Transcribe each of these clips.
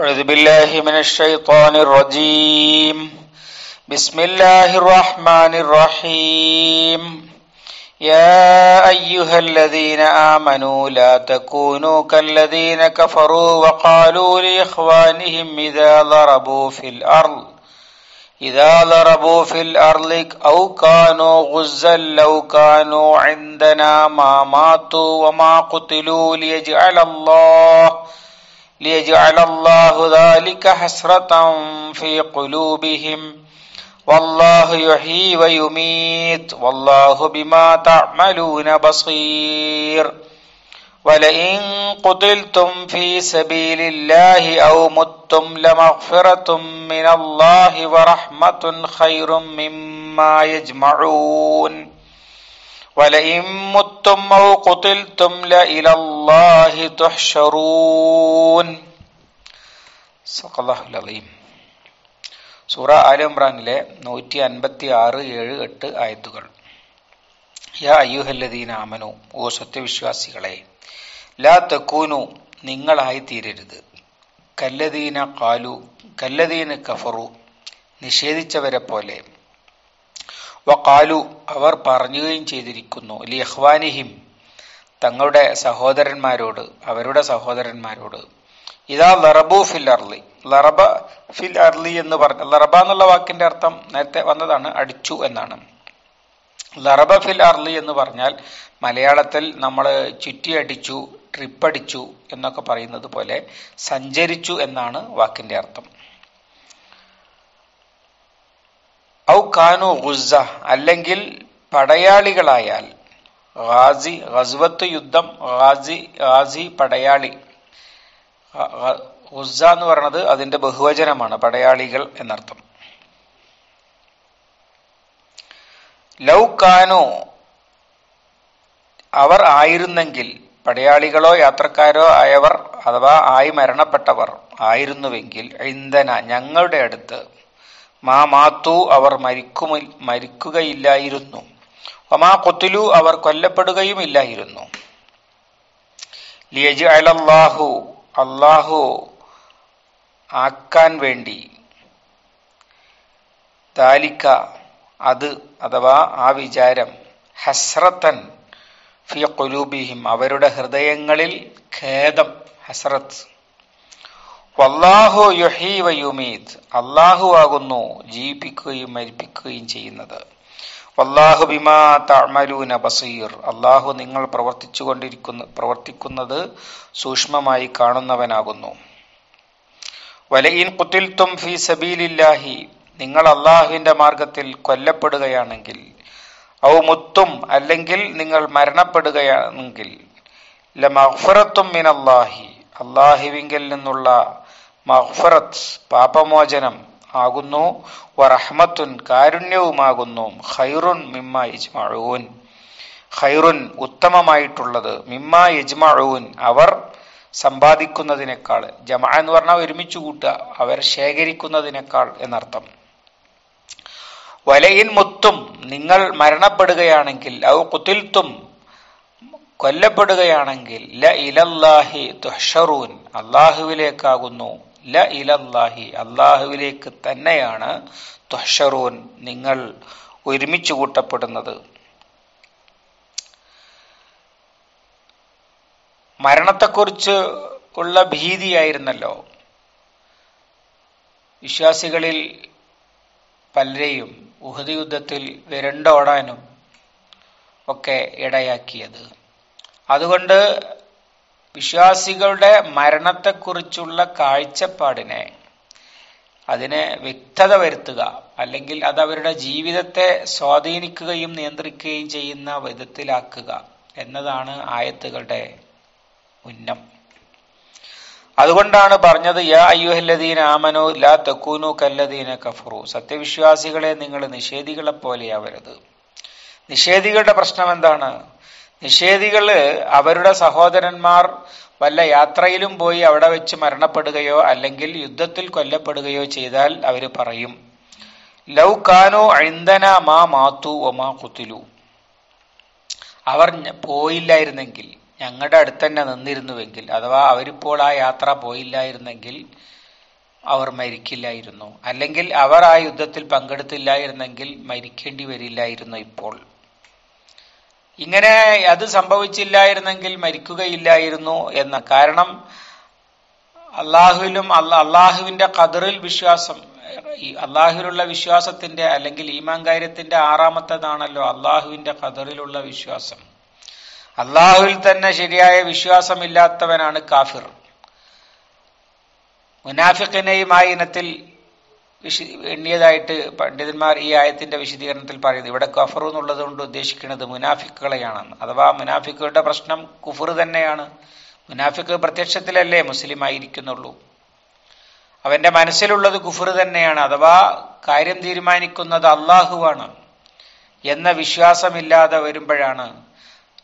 أعوذ بالله من الشيطان الرجيم. بسم الله الرحمن الرحيم. يا أيها الذين آمنوا لا تكونوا كالذين كفروا وقالوا لإخوانهم إذا ضربوا في الأرض إذا ضربوا في الأرض أو كانوا غزا لو كانوا عندنا ما ماتوا وما قتلوا ليجعل الله ليجعل الله ذلك حسرة في قلوبهم. والله يحيي ويميت. والله بما تعملون بصير. ولئن قتلتم في سبيل الله أو متم لمغفرة من الله ورحمة خير مما يجمعون. ولئن متم أو قتلتم لإلى الله تحشرون صدق الله العظيم സൂറ all ഇമ്രാനിലെ നൂറ്റി അൻപത്തി ആറ് ഏഴ് എട്ട് ആയത്തുകൾ യാ അയ്യുഹല്ലദീന ആമനു ഓ സത്യവിശ്വാസികളെ ലാ തെക്കൂനു നിങ്ങളായി തീരരുത് കല്ലദീന കാലു കല്ലദീന കഫറു നിഷേധിച്ചവരെ പോലെ വക്കാലു അവർ പറയുകയും ചെയ്തിരിക്കുന്നു ലിഹ്വാനിഹിം തങ്ങളുടെ സഹോദരന്മാരോട് അവരുടെ സഹോദരന്മാരോട്. ഇതാ ലറബു ഫിൽ അർലി ലറബ ഫിൽ അർലി എന്ന് പറഞ്ഞ ലറബ എന്നുള്ള വാക്കിന്റെ അർത്ഥം നേരത്തെ വന്നതാണ് അടിച്ചു എന്നാണ്. ലറബ ഫിൽ അർലി എന്ന് പറഞ്ഞാൽ മലയാളത്തിൽ നമ്മൾ ചുറ്റിയടിച്ചു ട്രിപ്പടിച്ചു എന്നൊക്കെ പറയുന്നത് പോലെ സഞ്ചരിച്ചു എന്നാണ് വാക്കിന്റെ അർത്ഥം. ഔ കാനു ഗുസ അല്ലെങ്കിൽ പടയാളികളായാൽ. ഗാസി ഗസ്വത്ത് യുദ്ധം ഗാസി ഗാസി പടയാളി. ഗുസ എന്ന് പറയുന്നത് അതിന്റെ ബഹുവചനമാണ് പടയാളികൾ എന്നർത്ഥം. ലൗ കാനു അവർ ആയിരുന്നെങ്കിൽ പടയാളികളോ യാത്രക്കാരോ ആയവർ അഥവാ ആയി മരണപ്പെട്ടവർ ആയിരുന്നുവെങ്കിൽ ഇന്ധന ഞങ്ങളുടെ അടുത്ത് മാ മാത്തു അവർ മരിക്കുമി മരിക്കുകയില്ലായിരുന്നു. ഒമാ കൊത്തിലു അവർ കൊല്ലപ്പെടുകയും ഇല്ലായിരുന്നു ലിയജ് അലല്ലാഹു അള്ളാഹു ആക്കാൻ വേണ്ടി താലിക്ക അത് അഥവാ ആ വിചാരം ഹസ്രത്തൻ ഫി കൊലൂബിഹിം അവരുടെ ഹൃദയങ്ങളിൽ ഖേദം ഹസ്രത്ത് വല്ലാഹു യുഹി വയുമീത് അള്ളാഹു ആകുന്നു ജീവിപ്പിക്കുകയും മരിപ്പിക്കുകയും ചെയ്യുന്നത്. വല്ലാഹു ബിമാ തഅമലൂന ബസീർ. അള്ളാഹു നിങ്ങൾ പ്രവർത്തിച്ചു കൊണ്ടിരിക്കുന്ന പ്രവർത്തിക്കുന്നത് സൂക്ഷ്മമായി കാണുന്നവനാകുന്നു. വലയിൻ കുത്തിൽത്തും ഫി സബീലില്ലാഹി. നിങ്ങൾ അള്ളാഹുവിന്റെ മാർഗത്തിൽ കൊല്ലപ്പെടുകയാണെങ്കിൽ ഔ മുത്തും അല്ലെങ്കിൽ നിങ്ങൾ മരണപ്പെടുകയാണെങ്കിൽ ലമഗ്ഫിറത്തും മിൻ അള്ളാഹി അള്ളാഹുവിങ്കിൽ നിന്നുള്ള മഹ്ഫറത്ത് പാപമോചനം ആകുന്നു. വറഹ്മത്തുൻ കാരുണ്യവുമാകുന്നു. ഖൈറുൻ മിമ്മ ഇജ്മഊൻ. ഖൈറുൻ ഉത്തമമായിട്ടുള്ളത് മിമ്മ ഇജ്മഊൻ. അവർ സമ്പാദിക്കുന്നതിനേക്കാൾ ജമ എന്ന് പറഞ്ഞാൽ ഒരുമിച്ച് കൂട്ടുക അവർ ശേഖരിക്കുന്നതിനേക്കാൾ എന്നർത്ഥം. വലയിൻ മുത്തും നിങ്ങൾ മരണപ്പെടുകയാണെങ്കിൽ ഔ കുത്തിൽത്തും കൊല്ലപ്പെടുകയാണെങ്കിൽ ല ഇലല്ലാഹി തുഷറൂൻ അള്ളാഹുവിലേക്കാകുന്നു ല ഇലല്ലാഹി അള്ളാഹുവിലേക്ക് തന്നെയാണ് തുഹ്ഷറൂൻ നിങ്ങൾ ഒരുമിച്ച് കൂട്ടപ്പെടുന്നത്. മരണത്തെക്കുറിച്ച് ഉള്ള ഭീതിയായിരുന്നല്ലോ. വിശ്വാസികളിൽ പലരെയും ഉഹദ് യുദ്ധത്തിൽ വിരണ്ടോടാനും ഒക്കെ ഇടയാക്കിയത്. അതുകൊണ്ട് വിശ്വാസികളുടെ മരണത്തെക്കുറിച്ചുള്ള കാഴ്ചപ്പാടിനെ അതിനെ വ്യക്തത വരുത്തുക അല്ലെങ്കിൽ അത് അവരുടെ ജീവിതത്തെ സ്വാധീനിക്കുകയും നിയന്ത്രിക്കുകയും ചെയ്യുന്ന വിധത്തിലാക്കുക എന്നതാണ് ആയത്തുകളുടെ ഉന്നം. അതുകൊണ്ടാണ് പറഞ്ഞത് യാ അയ്യുഹല്ലദീന ആമനോ ലാ തക്കൂനു കല്ലദീന കഫറു. സത്യവിശ്വാസികളെ നിങ്ങൾ നിഷേധികളെ പോലെയാവരുത് നിഷേധികളുടെ പ്രശ്നം എന്താണ്? നിഷേധികൾ അവരുടെ സഹോദരന്മാർ വല്ല യാത്രയിലും പോയി അവിടെ വെച്ച് മരണപ്പെടുകയോ അല്ലെങ്കിൽ യുദ്ധത്തിൽ കൊല്ലപ്പെടുകയോ ചെയ്താൽ അവർ പറയും ലൗ കാനോ അഴിന്തന മാ മാത്തു ഒമാ കുത്തിലു അവർ പോയില്ലായിരുന്നെങ്കിൽ ഞങ്ങളുടെ അടുത്ത് തന്നെ നിന്നിരുന്നുവെങ്കിൽ അഥവാ അവരിപ്പോൾ ആ യാത്ര പോയില്ലായിരുന്നെങ്കിൽ അവർ മരിക്കില്ലായിരുന്നു. അല്ലെങ്കിൽ അവർ ആ യുദ്ധത്തിൽ പങ്കെടുത്തില്ലായിരുന്നെങ്കിൽ മരിക്കേണ്ടി വരില്ലായിരുന്നു ഇപ്പോൾ. ഇങ്ങനെ അത് സംഭവിച്ചില്ലായിരുന്നെങ്കിൽ മരിക്കുകയില്ലായിരുന്നു എന്ന കാരണം അള്ളാഹുവിലും അല്ല അള്ളാഹുവിന്റെ കതിറിൽ വിശ്വാസം ഈ അള്ളാഹുവിലുള്ള വിശ്വാസത്തിന്റെ അല്ലെങ്കിൽ ഈമാൻ കാര്യത്തിന്റെ ആറാമത്തേതാണല്ലോ അള്ളാഹുവിന്റെ കതിറിലുള്ള വിശ്വാസം. അള്ളാഹുവിൽ തന്നെ ശരിയായ വിശ്വാസമില്ലാത്തവനാണ് കാഫിർ. മുനാഫിഖിനെയും ആ ഇനത്തിൽ വിശി എണ്ണിയതായിട്ട് പണ്ഡിതന്മാർ ഈ ആയത്തിന്റെ വിശദീകരണത്തിൽ പറയുന്നത് ഇവിടെ കഫർ എന്നുള്ളത് കൊണ്ട് ഉദ്ദേശിക്കുന്നത് മുനാഫിക്കുകളെയാണെന്ന്. അഥവാ മുനാഫിക്കുകളുടെ പ്രശ്നം കുഫർ തന്നെയാണ്. മുനാഫിക്ക് പ്രത്യക്ഷത്തിലല്ലേ മുസ്ലിം ആയിരിക്കുന്നുള്ളൂ. അവന്റെ മനസ്സിലുള്ളത് കുഫർ തന്നെയാണ്. അഥവാ കാര്യം തീരുമാനിക്കുന്നത് അള്ളാഹുവാണ് എന്ന വിശ്വാസമില്ലാതെ വരുമ്പോഴാണ്.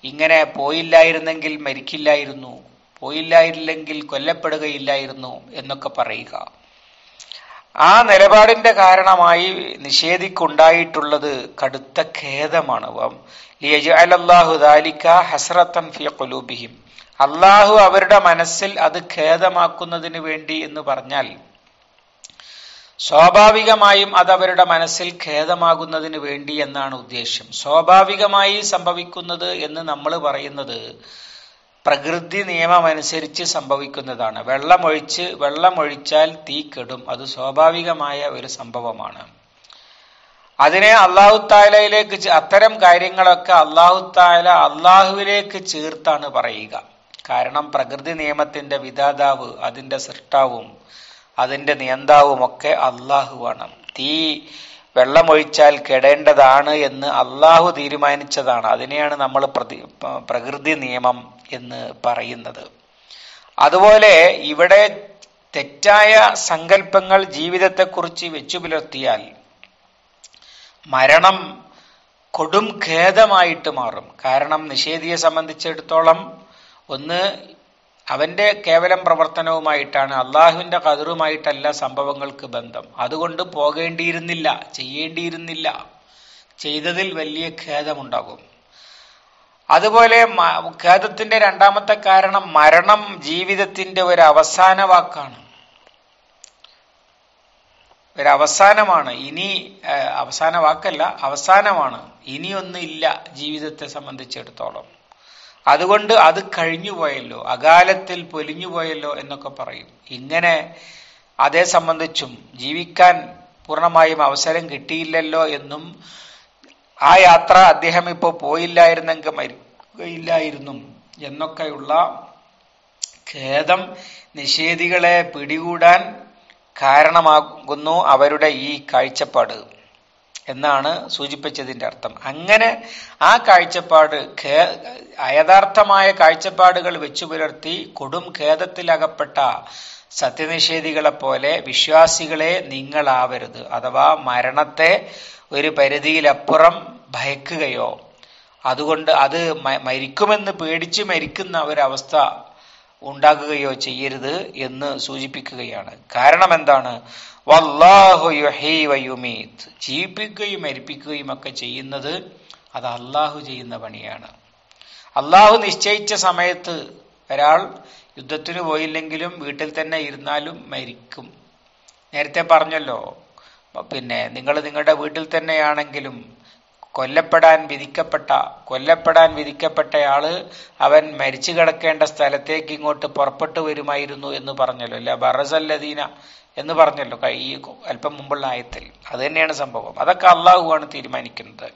ഇങ്ങനെ പോയില്ലായിരുന്നെങ്കിൽ മരിക്കില്ലായിരുന്നു പോയില്ലായിരുന്നെങ്കിൽ കൊല്ലപ്പെടുകയില്ലായിരുന്നു എന്നൊക്കെ പറയുക. ആ നിലപാടിന്റെ കാരണമായി നിഷേധിക്കുണ്ടായിട്ടുള്ളത് കടുത്ത ഖേദമാണ്. അള്ളാഹു അവരുടെ മനസ്സിൽ അത് ഖേദമാക്കുന്നതിന് വേണ്ടി എന്ന് പറഞ്ഞാൽ സ്വാഭാവികമായും അത് അവരുടെ മനസ്സിൽ ഖേദമാകുന്നതിന് വേണ്ടി എന്നാണ് ഉദ്ദേശ്യം സ്വാഭാവികമായി സംഭവിക്കുന്നത് എന്ന് നമ്മൾ പറയുന്നത് പ്രകൃതി നിയമമനുസരിച്ച് സംഭവിക്കുന്നതാണ്. വെള്ളമൊഴിച്ച് വെള്ളമൊഴിച്ചാൽ തീ കെടും. അത് സ്വാഭാവികമായ ഒരു സംഭവമാണ്. അതിനെ അള്ളാഹു താലയിലേക്ക് അത്തരം കാര്യങ്ങളൊക്കെ അള്ളാഹു താല അള്ളാഹുവിലേക്ക് ചേർത്താണ് പറയുക. കാരണം പ്രകൃതി നിയമത്തിന്റെ വിധാതാവ് അതിന്റെ സൃഷ്ടാവും അതിന്റെ നിയന്താവും ഒക്കെ അള്ളാഹുവാണ് തീ വെള്ളമൊഴിച്ചാൽ കെടേണ്ടതാണ് എന്ന് അള്ളാഹു തീരുമാനിച്ചതാണ്. അതിനെയാണ് നമ്മൾ പ്രതി പ്രകൃതി നിയമം എന്ന് പറയുന്നത്. അതുപോലെ ഇവിടെ തെറ്റായ സങ്കല്പങ്ങൾ ജീവിതത്തെക്കുറിച്ച് വെച്ചു പുലർത്തിയാൽ മരണം കൊടും ഖേദമായിട്ട് മാറും. കാരണം നിഷേധിയെ സംബന്ധിച്ചിടത്തോളം ഒന്ന് അവന്റെ കേവലം പ്രവർത്തനവുമായിട്ടാണ് അള്ളാഹുവിന്റെ കതിറുമായിട്ടല്ല സംഭവങ്ങൾക്ക് ബന്ധം. അതുകൊണ്ട് പോകേണ്ടിയിരുന്നില്ല ചെയ്യേണ്ടിയിരുന്നില്ല. ചെയ്തതിൽ വലിയ ഖേദമുണ്ടാകും. അതുപോലെ ഖേദത്തിന്റെ രണ്ടാമത്തെ കാരണം മരണം ജീവിതത്തിന്റെ ഒരു അവസാന വാക്കാണ്. ഒരു അവസാനമാണ്. ഇനി അവസാന വാക്കല്ല അവസാനമാണ്. ഇനിയൊന്നും ഇല്ല ജീവിതത്തെ സംബന്ധിച്ചിടത്തോളം. അതുകൊണ്ട് അത് കഴിഞ്ഞുപോയല്ലോ അകാലത്തിൽ പൊലിഞ്ഞുപോയല്ലോ എന്നൊക്കെ പറയും. ഇങ്ങനെ അതേ സംബന്ധിച്ചും ജീവിക്കാൻ പൂർണമായും അവസരം കിട്ടിയില്ലല്ലോ എന്നും ആ യാത്ര അദ്ദേഹം ഇപ്പോൾ പോയില്ലായിരുന്നെങ്കിൽ മരിക്കുകയില്ലായിരുന്നു എന്നൊക്കെയുള്ള ഖേദം നിഷേധികളെ പിടികൂടാൻ കാരണമാകുന്നു അവരുടെ ഈ കാഴ്ചപ്പാട്. എന്നാണ് സൂചിപ്പിച്ചതിന്റെ അർത്ഥം. അങ്ങനെ ആ കാഴ്ചപ്പാട് അയഥാർത്ഥമായ കാഴ്ചപ്പാടുകൾ വെച്ചു പുലർത്തി കൊടും ഖേദത്തിലകപ്പെട്ട സത്യനിഷേധികളെ പോലെ വിശ്വാസികളെ നിങ്ങളാവരുത്. അഥവാ മരണത്തെ ഒരു പരിധിയിലപ്പുറം ഭയക്കുകയോ അതുകൊണ്ട് അത് മരിക്കുമെന്ന് പേടിച്ച് മരിക്കുന്ന ഒരവസ്ഥ ഉണ്ടാകുകയോ ചെയ്യരുത് എന്ന് സൂചിപ്പിക്കുകയാണ്. കാരണം എന്താണ് ജീവിപ്പിക്കുകയും മരിപ്പിക്കുകയും ഒക്കെ ചെയ്യുന്നത് അത് അള്ളാഹു ചെയ്യുന്ന പണിയാണ്. അള്ളാഹു നിശ്ചയിച്ച സമയത്ത് ഒരാൾ യുദ്ധത്തിന് പോയില്ലെങ്കിലും വീട്ടിൽ തന്നെ ഇരുന്നാലും മരിക്കും. നേരത്തെ പറഞ്ഞല്ലോ പിന്നെ നിങ്ങൾ നിങ്ങളുടെ വീട്ടിൽ തന്നെയാണെങ്കിലും കൊല്ലപ്പെടാൻ വിധിക്കപ്പെട്ട കൊല്ലപ്പെടാൻ വിധിക്കപ്പെട്ടയാൾ അവൻ മരിച്ചു കിടക്കേണ്ട സ്ഥലത്തേക്ക് ഇങ്ങോട്ട് പുറപ്പെട്ടു വരുമായിരുന്നു എന്ന് പറഞ്ഞല്ലോ. അല്ല ബറസല്ലദീന എന്ന് പറഞ്ഞല്ലോ ഈ അല്പം മുമ്പുള്ള ആയത്തിൽ. അത് തന്നെയാണ് സംഭവം. അതൊക്കെ അള്ളാഹുവാണ് തീരുമാനിക്കുന്നത്.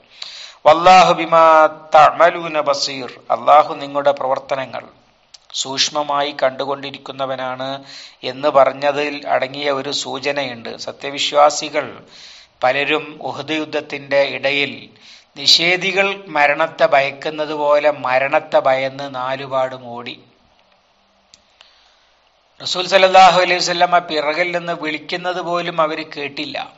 വല്ലാഹു ബിമാ ബസീർ. അള്ളാഹു നിങ്ങളുടെ പ്രവർത്തനങ്ങൾ സൂക്ഷ്മമായി കണ്ടുകൊണ്ടിരിക്കുന്നവനാണ് എന്ന് പറഞ്ഞതിൽ അടങ്ങിയ ഒരു സൂചനയുണ്ട്. സത്യവിശ്വാസികൾ പലരും ഉഹദ് യുദ്ധത്തിന്റെ ഇടയിൽ നിഷേധികൾ മരണത്തെ ഭയക്കുന്നത് പോലെ മരണത്തെ ഭയന്ന് നാലുപാടും ഓടി. റസൂൽ സലാഹു അലൈഹി വസല്ലമ പിറകിൽ നിന്ന് വിളിക്കുന്നത് പോലും അവർ കേട്ടില്ല.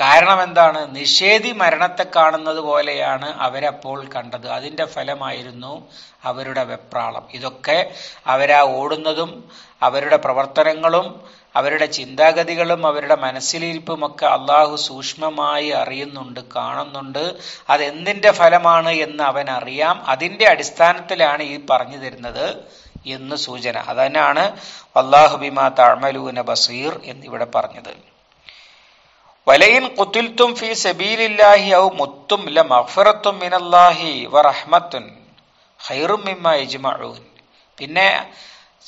കാരണം എന്താണ്? നിഷേധി മരണത്തെ കാണുന്നത് പോലെയാണ് അവരപ്പോൾ കണ്ടത്. അതിന്റെ ഫലമായിരുന്നു അവരുടെ വെപ്രാളം. ഇതൊക്കെ അവരാ ഓടുന്നതും അവരുടെ പ്രവർത്തനങ്ങളും അവരുടെ ചിന്താഗതികളും അവരുടെ മനസ്സിലിരിപ്പും ഒക്കെ അള്ളാഹു സൂക്ഷ്മമായി അറിയുന്നുണ്ട് കാണുന്നുണ്ട്. അതെന്തിന്റെ ഫലമാണ് എന്ന് അവൻ അറിയാം. അതിന്റെ അടിസ്ഥാനത്തിലാണ് ഈ പറഞ്ഞു തരുന്നത് എന്ന് സൂചന. അതന്നെയാണ് അള്ളാഹു ബിമാ താഴ്മലൂന ബസീർ എന്നിവിടെ പറഞ്ഞത്. വലയിൻ കുത്തിൽത്തും ഫി സബീലില്ലാഹി ഔ മുത്തും ല മഫറത്തും മിനല്ലാഹി വറഹ്മത്തുൻ ഹൈറും മിമ്മ യജ്മഊൻ. പിന്നെ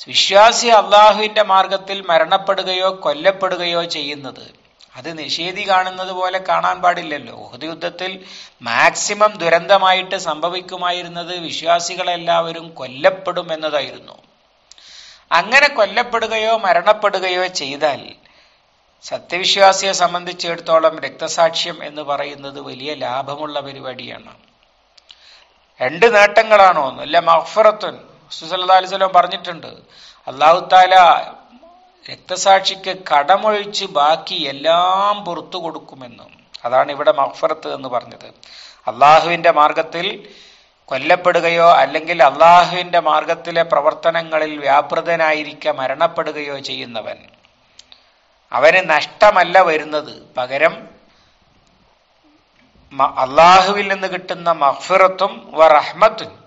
വിശ്വാസി അള്ളാഹുവിന്റെ മാർഗത്തിൽ മരണപ്പെടുകയോ കൊല്ലപ്പെടുകയോ ചെയ്യുന്നത് അത് നിഷേധി കാണുന്നത് പോലെ കാണാൻ പാടില്ലല്ലോ. ഉഹദ് യുദ്ധത്തിൽ മാക്സിമം ദുരന്തമായിട്ട് സംഭവിക്കുമായിരുന്നത് വിശ്വാസികളെല്ലാവരും കൊല്ലപ്പെടും എന്നതായിരുന്നു അങ്ങനെ കൊല്ലപ്പെടുകയോ മരണപ്പെടുകയോ ചെയ്താൽ സത്യവിശ്വാസിയെ സംബന്ധിച്ചിടത്തോളം രക്തസാക്ഷ്യം എന്ന് പറയുന്നത് വലിയ ലാഭമുള്ള പരിപാടിയാണ്. രണ്ട് നേട്ടങ്ങളാണോ. നല്ല മഹ്ഫറത്തുൻ സുസല്ലാ അലിസ്വലം പറഞ്ഞിട്ടുണ്ട് അള്ളാഹു താല രക്തസാക്ഷിക്ക് കടമൊഴിച്ച് ബാക്കി എല്ലാം പുറത്തു കൊടുക്കുമെന്നും. അതാണ് ഇവിടെ മഹ്ഫറത്ത് എന്ന് പറഞ്ഞത്. അള്ളാഹുവിന്റെ മാർഗത്തിൽ കൊല്ലപ്പെടുകയോ അല്ലെങ്കിൽ അള്ളാഹുവിന്റെ മാർഗത്തിലെ പ്രവർത്തനങ്ങളിൽ വ്യാപൃതനായിരിക്കെ മരണപ്പെടുകയോ ചെയ്യുന്നവൻ അവന് നഷ്ടമല്ല വരുന്നത്. പകരം അള്ളാഹുവിൽ നിന്ന് കിട്ടുന്ന മഹ്ഫിറത്തും വ റഹ്മത്തും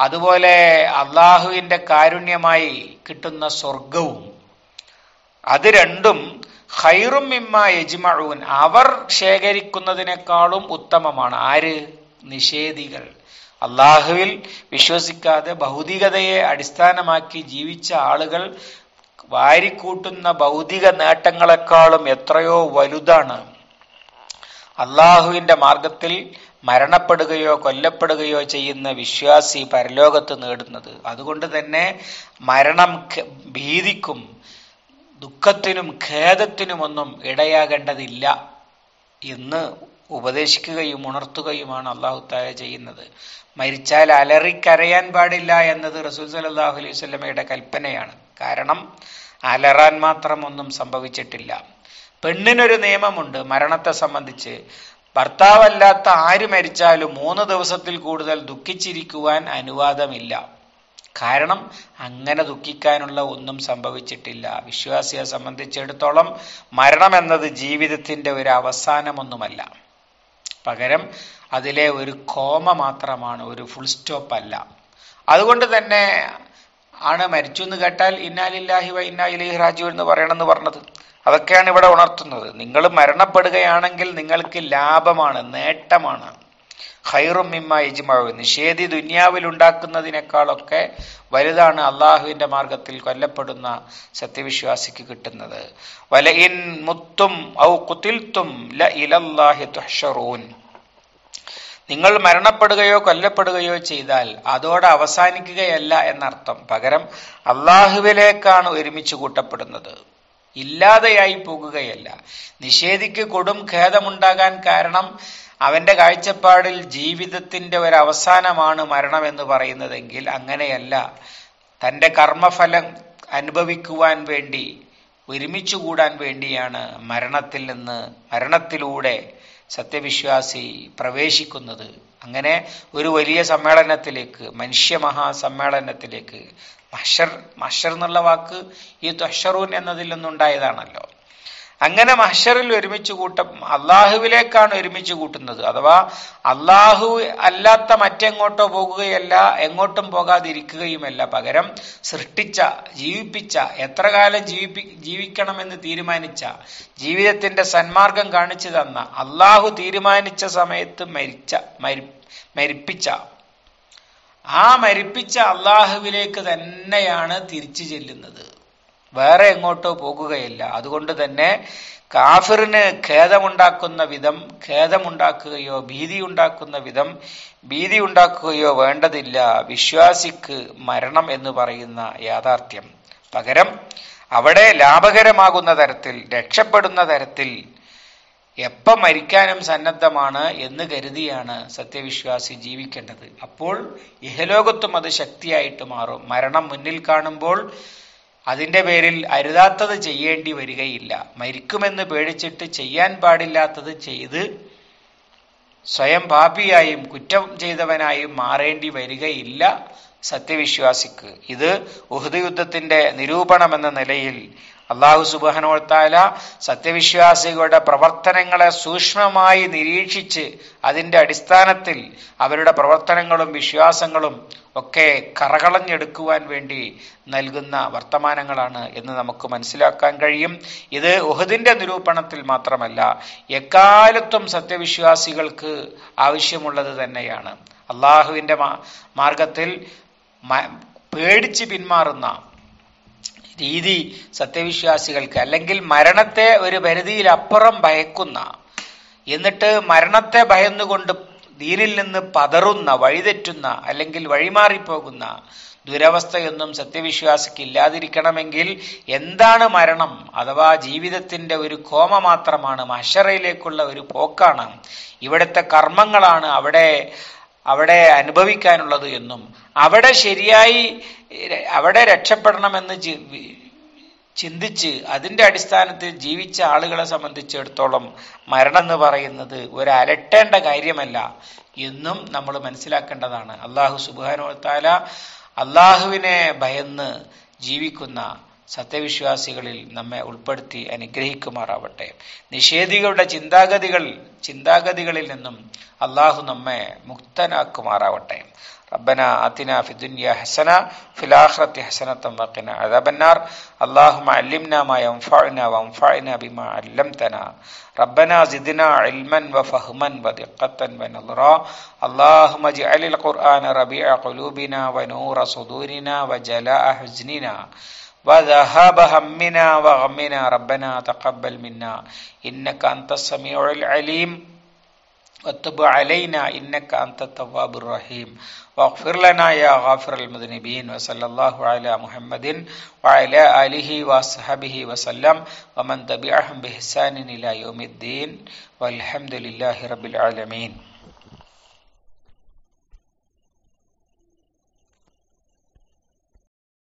അതുപോലെ അള്ളാഹുവിന്റെ കാരുണ്യമായി കിട്ടുന്ന സ്വർഗവും അത് രണ്ടും ഹൈറും മിമ്മ യജ്മഊൻ. അവർ ശേഖരിക്കുന്നതിനേക്കാളും ഉത്തമമാണ്. ആര്? നിഷേധികൾ. അള്ളാഹുവിൽ വിശ്വസിക്കാതെ ഭൗതികതയെ അടിസ്ഥാനമാക്കി ജീവിച്ച ആളുകൾ വാരിക്കൂട്ടുന്ന ഭൗതിക നേട്ടങ്ങളെക്കാളും എത്രയോ വലുതാണ്. അള്ളാഹുവിന്റെ മാർഗത്തിൽ മരണപ്പെടുകയോ കൊല്ലപ്പെടുകയോ ചെയ്യുന്ന വിശ്വാസി പരലോകത്ത് നേടുന്നത്. അതുകൊണ്ട് തന്നെ മരണം ഭീതിക്കും ദുഃഖത്തിനും ഖേദത്തിനുമൊന്നും ഇടയാകേണ്ടതില്ല എന്ന് ഉപദേശിക്കുകയും ഉണർത്തുകയുമാണ് അള്ളാഹു താല ചെയ്യുന്നത്. മരിച്ചാൽ അലറിക്കരയാൻ പാടില്ല എന്നത് റസൂൽ സലാഹു അലൈഹി സ്വലമയുടെ കൽപ്പനയാണ്. കാരണം അലറാൻ മാത്രം ഒന്നും സംഭവിച്ചിട്ടില്ല. പെണ്ണിനൊരു നിയമമുണ്ട് മരണത്തെ സംബന്ധിച്ച്. ഭർത്താവല്ലാത്ത ആര് മരിച്ചാലും മൂന്ന് ദിവസത്തിൽ കൂടുതൽ ദുഃഖിച്ചിരിക്കുവാൻ അനുവാദമില്ല. കാരണം അങ്ങനെ ദുഃഖിക്കാനുള്ള ഒന്നും സംഭവിച്ചിട്ടില്ല. വിശ്വാസിയെ സംബന്ധിച്ചിടത്തോളം മരണം എന്നത് ജീവിതത്തിന്റെ ഒരു അവസാനമൊന്നുമല്ല. പകരം അതിലെ ഒരു കോമ മാത്രമാണ് ഒരു ഫുൾ സ്റ്റോപ്പ് അല്ല. അതുകൊണ്ട് തന്നെ ആണ് മരിച്ചു എന്ന് കേട്ടാൽ ഇന്നാലില്ലാഹി വ ഇന്നാ എന്ന് പറയണമെന്ന് പറഞ്ഞത്. അതൊക്കെയാണ് ഇവിടെ ഉണർത്തുന്നത്. നിങ്ങൾ മരണപ്പെടുകയാണെങ്കിൽ നിങ്ങൾക്ക് ലാഭമാണ് നേട്ടമാണ്. ഹൈറും മിമ്മ ഇജ്മാവ് നിഷേധി ദുന്യാവിൽ ഉണ്ടാക്കുന്നതിനേക്കാളൊക്കെ വലുതാണ് അള്ളാഹുവിന്റെ മാർഗത്തിൽ കൊല്ലപ്പെടുന്ന സത്യവിശ്വാസിക്ക് കിട്ടുന്നത്. വല മുത്തും ഔ കുത്തിൽത്തും ല ഇലല്ലാഹി തുഹ്ഷറൂൻ. നിങ്ങൾ മരണപ്പെടുകയോ കൊല്ലപ്പെടുകയോ ചെയ്താൽ അതോടെ അവസാനിക്കുകയല്ല എന്നർത്ഥം. പകരം അള്ളാഹുവിലേക്കാണ് ഒരുമിച്ച് കൂട്ടപ്പെടുന്നത്. ഇല്ലാതെയായി പോകുകയല്ല. നിഷേധിക്ക് കൊടും ഖേദമുണ്ടാകാൻ കാരണം അവന്റെ കാഴ്ചപ്പാടിൽ ജീവിതത്തിന്റെ ഒരു അവസാനമാണ് മരണം എന്ന് പറയുന്നതെങ്കിൽ അങ്ങനെയല്ല. തന്റെ കർമ്മഫലം അനുഭവിക്കുവാൻ വേണ്ടി ഒരുമിച്ച് കൂടാൻ വേണ്ടിയാണ് മരണത്തിൽ നിന്ന് മരണത്തിലൂടെ സത്യവിശ്വാസി പ്രവേശിക്കുന്നത്. അങ്ങനെ ഒരു വലിയ സമ്മേളനത്തിലേക്ക് മനുഷ്യ മഹാസമ്മേളനത്തിലേക്ക് മഷർ മഷർ എന്നുള്ള വാക്ക് ഈ തൊഷറൂൻ എന്നതിൽ നിന്നുണ്ടായതാണല്ലോ. അങ്ങനെ മഹ്ഷറിൽ ഒരുമിച്ച് കൂട്ടം അള്ളാഹുവിലേക്കാണ് ഒരുമിച്ച് കൂട്ടുന്നത്. അഥവാ അള്ളാഹു അല്ലാത്ത മറ്റെങ്ങോട്ടോ പോകുകയല്ല എങ്ങോട്ടും പോകാതിരിക്കുകയുമല്ല. പകരം സൃഷ്ടിച്ച ജീവിപ്പിച്ച എത്ര കാലം ജീവിപ്പി ജീവിക്കണമെന്ന് തീരുമാനിച്ച ജീവിതത്തിന്റെ സന്മാർഗം കാണിച്ചു തന്ന അള്ളാഹു തീരുമാനിച്ച സമയത്ത് മരിച്ച മരി മരിപ്പിച്ച ആ മരിപ്പിച്ച അള്ളാഹുവിലേക്ക് തന്നെയാണ് തിരിച്ചു ചെല്ലുന്നത്. വേറെ എങ്ങോട്ടോ പോകുകയില്ല. അതുകൊണ്ട് തന്നെ കാഫിറിന് ഖേദമുണ്ടാക്കുന്ന വിധം ഖേദമുണ്ടാക്കുകയോ ഭീതി ഉണ്ടാക്കുന്ന വിധം ഭീതി ഉണ്ടാക്കുകയോ വേണ്ടതില്ല. വിശ്വാസിക്ക് മരണം എന്ന് പറയുന്ന യാഥാർത്ഥ്യം. പകരം അവിടെ ലാഭകരമാകുന്ന തരത്തിൽ രക്ഷപ്പെടുന്ന തരത്തിൽ എപ്പം മരിക്കാനും സന്നദ്ധമാണ് എന്ന് കരുതിയാണ് സത്യവിശ്വാസി ജീവിക്കേണ്ടത്. അപ്പോൾ ഇഹലോകത്തും അത് ശക്തിയായിട്ട് മാറും. മരണം മുന്നിൽ കാണുമ്പോൾ അതിന്റെ പേരിൽ അരുതാത്തത് ചെയ്യേണ്ടി വരികയില്ല. മരിക്കുമെന്ന് പേടിച്ചിട്ട് ചെയ്യാൻ പാടില്ലാത്തത് ചെയ്ത് സ്വയം പാപിയായും കുറ്റം ചെയ്തവനായും മാറേണ്ടി വരികയില്ല സത്യവിശ്വാസിക്ക്. ഇത് ഉഹദ് യുദ്ധത്തിന്റെ നിരൂപണമെന്ന നിലയിൽ അള്ളാഹു സുബാനോത്താല സത്യവിശ്വാസികളുടെ പ്രവർത്തനങ്ങളെ സൂക്ഷ്മമായി നിരീക്ഷിച്ച് അതിന്റെ അടിസ്ഥാനത്തിൽ അവരുടെ പ്രവർത്തനങ്ങളും വിശ്വാസങ്ങളും ഒക്കെ കറകളഞ്ഞെടുക്കുവാൻ വേണ്ടി നൽകുന്ന വർത്തമാനങ്ങളാണ് എന്ന് നമുക്ക് മനസ്സിലാക്കാൻ കഴിയും. ഇത് ഉഹദിന്റെ നിരൂപണത്തിൽ മാത്രമല്ല എക്കാലത്തും സത്യവിശ്വാസികൾക്ക് ആവശ്യമുള്ളത് തന്നെയാണ്. അള്ളാഹുവിന്റെ മാർഗത്തിൽ പേടിച്ച് പിന്മാറുന്ന രീതി സത്യവിശ്വാസികൾക്ക് അല്ലെങ്കിൽ മരണത്തെ ഒരു പരിധിയിലപ്പുറം ഭയക്കുന്ന എന്നിട്ട് മരണത്തെ ഭയന്നുകൊണ്ട് ദീനിൽ നിന്ന് പതറുന്ന വഴിതെറ്റുന്ന അല്ലെങ്കിൽ വഴിമാറിപ്പോകുന്ന ദുരവസ്ഥയൊന്നും സത്യവിശ്വാസിക്ക് ഇല്ലാതിരിക്കണമെങ്കിൽ എന്താണ് മരണം? അഥവാ ജീവിതത്തിന്റെ ഒരു കോമ മാത്രമാണ് മഷറയിലേക്കുള്ള ഒരു പോക്കാണ്. ഇവിടുത്തെ കർമ്മങ്ങളാണ് അവിടെ അവിടെ അനുഭവിക്കാനുള്ളത് എന്നും. അവിടെ ശരിയായി അവിടെ രക്ഷപ്പെടണമെന്ന് ചിന്തിച്ച് അതിന്റെ അടിസ്ഥാനത്തിൽ ജീവിച്ച ആളുകളെ സംബന്ധിച്ചിടത്തോളം മരണം എന്ന് പറയുന്നത് ഒരു അലട്ടേണ്ട കാര്യമല്ല. എന്നും നമ്മൾ മനസ്സിലാക്കേണ്ടതാണ്. അള്ളാഹു സുബാനോത്താല അള്ളാഹുവിനെ ഭയന്ന് ജീവിക്കുന്ന സത്യവിശ്വാസികളിൽ നമ്മെ ഉൾപ്പെടുത്തി അനുഗ്രഹിക്കുമാറാവട്ടെ നിഷേധികളുടെ ചിന്താഗതികൾ ചിന്താഗതികളിൽ നിന്നും അള്ളാഹു നമ്മെ മുക്തനാക്കുമാറാവട്ടെ ربنا آتنا في الدنيا حسنة في الآخرة حسنة وقنا عذاب النار اللهم علمنا ما ينفعنا وانفعنا بما علمتنا ربنا زدنا علما وفهما ودقة ونظرا اللهم اجعل القرآن ربيع قلوبنا ونور صدورنا وجلاء حزننا وذهاب همنا وغمنا ربنا تقبل منا إنك أنت السميع العليم وتب علينا إنك أنت التواب الرحيم واغفر لنا يا غافر المذنبين وصلى الله على محمد وعلى آله وصحبه وسلم ومن تبعهم بإحسان إلى يوم الدين والحمد لله رب العالمين